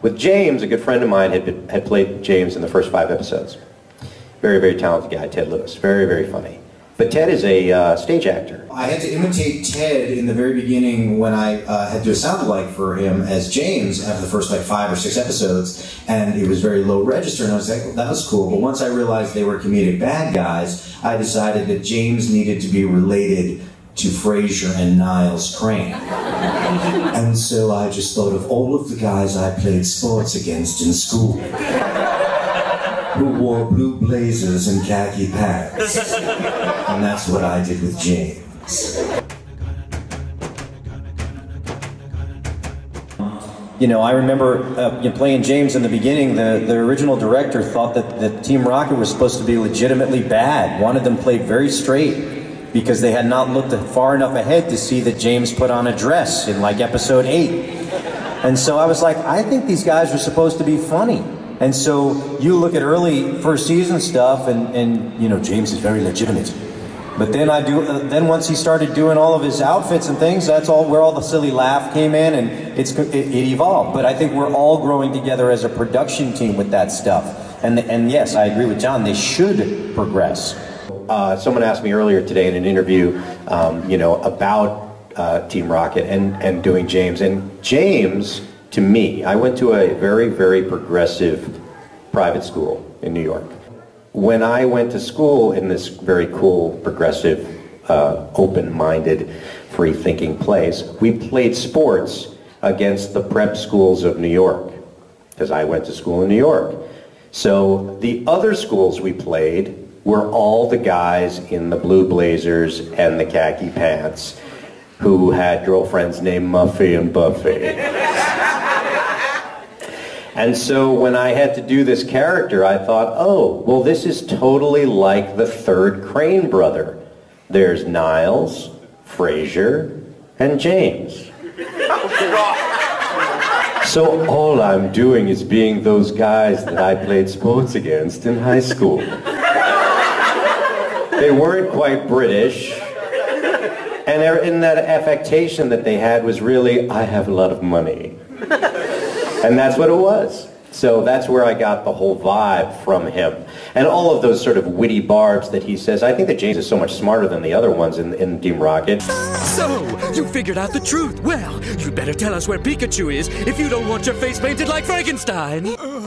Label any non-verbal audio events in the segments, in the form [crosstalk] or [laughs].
With James, a good friend of mine had, been, had played James in the first five episodes. Very, very talented guy, Ted Lewis. Very, very funny. But Ted is a uh, stage actor. I had to imitate Ted in the very beginning when I uh, had to sound like for him as James after the first like five or six episodes, and it was very low register, and I was like, well, that was cool. But once I realized they were comedic bad guys, I decided that James needed to be related to Frasier and Niles Crane. and so I just thought of all of the guys I played sports against in school who wore blue blazers and khaki pants. and that's what I did with James. You know, I remember uh, playing James in the beginning. The, the original director thought that, that Team Rocket was supposed to be legitimately bad, wanted them played very straight because they had not looked far enough ahead to see that James put on a dress in like episode 8. And so I was like, I think these guys are supposed to be funny. And so you look at early first season stuff, and, and you know, James is very legitimate. But then I do. Uh, then once he started doing all of his outfits and things, that's all where all the silly laugh came in, and it's it, it evolved. But I think we're all growing together as a production team with that stuff. And and yes, I agree with John. They should progress. Uh, someone asked me earlier today in an interview, um, you know, about uh, Team Rocket and and doing James. And James, to me, I went to a very very progressive private school in New York when I went to school in this very cool, progressive, uh, open-minded, free-thinking place, we played sports against the prep schools of New York, because I went to school in New York. So the other schools we played were all the guys in the blue blazers and the khaki pants who had girlfriends named Muffy and Buffy. And so when I had to do this character, I thought, oh, well, this is totally like the third Crane brother. There's Niles, Frasier, and James. So all I'm doing is being those guys that I played sports against in high school. They weren't quite British. And in that affectation that they had was really, I have a lot of money. And that's what it was. So that's where I got the whole vibe from him. And all of those sort of witty barbs that he says. I think that James is so much smarter than the other ones in, in Team Rocket. So, you figured out the truth. Well, you'd better tell us where Pikachu is if you don't want your face painted like Frankenstein. Uh.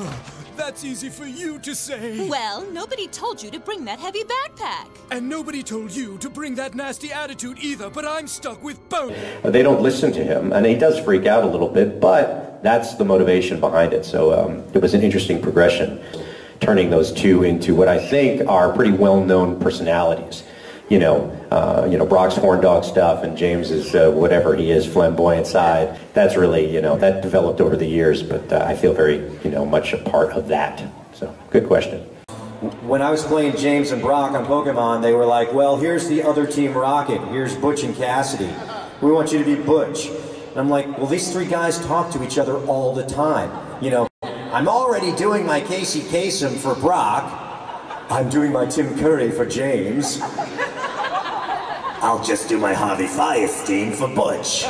That's easy for you to say. Well, nobody told you to bring that heavy backpack. And nobody told you to bring that nasty attitude either, but I'm stuck with both. They don't listen to him, and he does freak out a little bit, but that's the motivation behind it. So um, it was an interesting progression, turning those two into what I think are pretty well-known personalities. You know, uh, you know Brock's horn dog stuff and James's uh, whatever he is flamboyant side. That's really you know that developed over the years, but uh, I feel very you know much a part of that. So good question. When I was playing James and Brock on Pokemon, they were like, "Well, here's the other Team Rocket. Here's Butch and Cassidy. We want you to be Butch." And I'm like, well, these three guys talk to each other all the time. You know, I'm already doing my Casey Kasem for Brock. I'm doing my Tim Curry for James. I'll just do my Harvey Fierstein for Butch.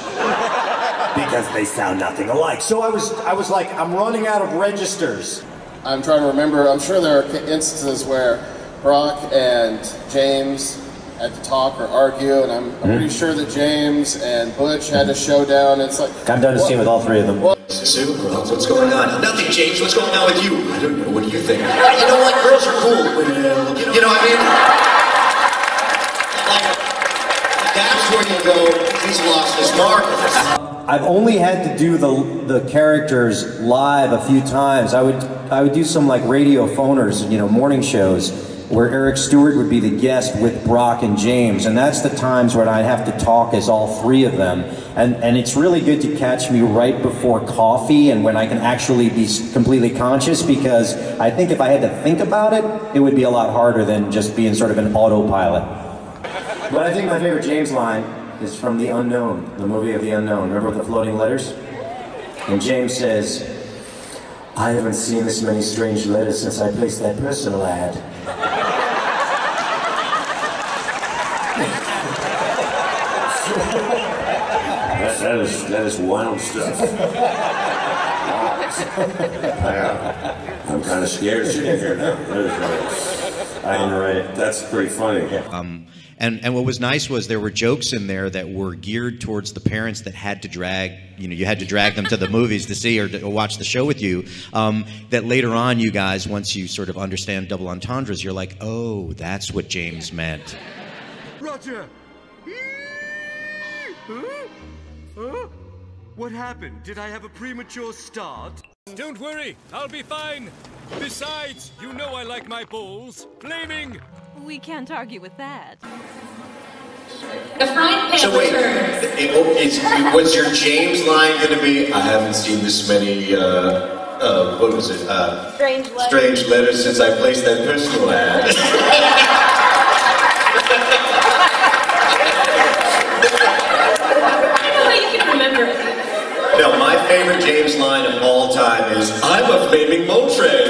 because they sound nothing alike. So I was, I was like, I'm running out of registers. I'm trying to remember, I'm sure there are instances where Brock and James had to talk or argue, and I'm, I'm mm-hmm. pretty sure that James and Butch had a showdown. It's like I've done a scene with all three of them. What? Sue, what's going on? Nothing, James. What's going on with you? I don't know. What do you think? you know what? Girls are cool. You know what I mean? Like, that's where you go. He's lost his mark. I've only had to do the the characters live a few times. I would I would do some like radio phoners, you know, morning shows where Eric Stuart would be the guest with Brock and James, and that's the times when I'd have to talk as all three of them. And, and it's really good to catch me right before coffee and when I can actually be completely conscious because I think if I had to think about it, it would be a lot harder than just being sort of an autopilot. But I think my favorite James line is from The Unown, the movie of The Unown. Remember the floating letters? And James says, I haven't seen this many strange letters since I placed that personal ad. That is that is wild stuff. I, am kind of scared sitting here now. That is, right. That's pretty funny. Um, and, and what was nice was there were jokes in there that were geared towards the parents that had to drag, you know, you had to drag them to the movies to see or to watch the show with you. Um, that later on, you guys, once you sort of understand double entendres, you're like, oh, that's what James meant. Roger! Huh? Huh? What happened? Did I have a premature start? Don't worry, I'll be fine. Besides, you know I like my bowls. Flaming! We can't argue with that. The frying pan so wait, it, oh, is, was your James line going to be? I haven't seen this many. Uh, uh, what was it? Uh, strange letters. Strange letters since I placed that personal ad. [laughs] No, my favorite James line of all time is, I'm a flaming Moltres.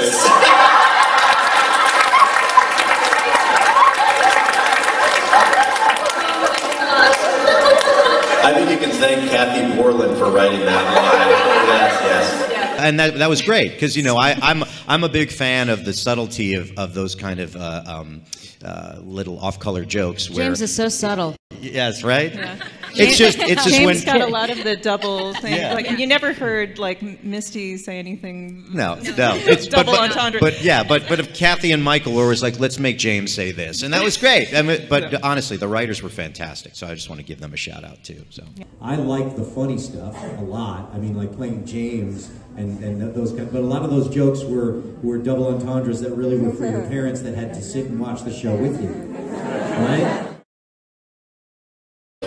I you can thank Kathy Borland for writing that line. Yes, yes. And that, that was great because you know I, I'm I'm a big fan of the subtlety of, of those kind of uh, um, uh, little off-color jokes. Where, James is so subtle. Yes, right. Yeah. It's just it's just James when got a lot of the double things. Yeah. Like you never heard like Misty say anything. No, no. It's double but, but, entendre. But yeah, but but if Kathy and Michael were always like, let's make James say this, and that was great. I mean, but honestly, the writers were fantastic. So I just want to give them a shout out too. So I like the funny stuff a lot. I mean, like playing James and, and those kind. But a lot of those jokes were were double entendres that really were for your [laughs] parents that had to sit and watch the show with you, right?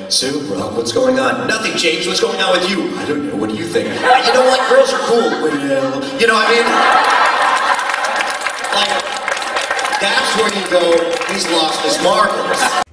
Sue, Rob, what's going on? Nothing, James. What's going on with you? I don't know. What do you think? You know what? Girls are cool. Well, you know, what I mean, like, that's where you go. He's lost his marbles.